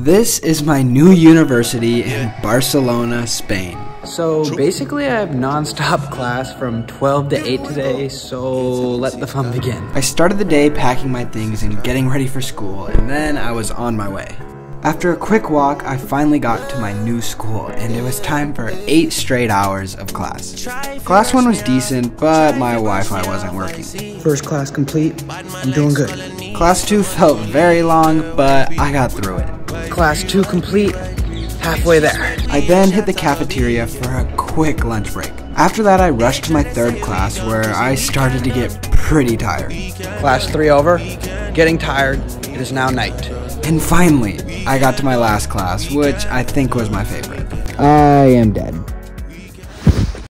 This is my new university in Barcelona, Spain. So basically, I have non-stop class from 12 to 8 today, so let the fun begin. I started the day packing my things and getting ready for school, and then I was on my way. After a quick walk, I finally got to my new school, and it was time for 8 straight hours of class. Class 1 was decent, but my Wi-Fi wasn't working. First class complete. I'm doing good. Class 2 felt very long, but I got through it. Class 2 complete. Halfway there. I then hit the cafeteria for a quick lunch break. After that, I rushed to my third class where I started to get pretty tired. Class 3 over. Getting tired. It is now night. And finally, I got to my last class, which I think was my favorite. I am dead.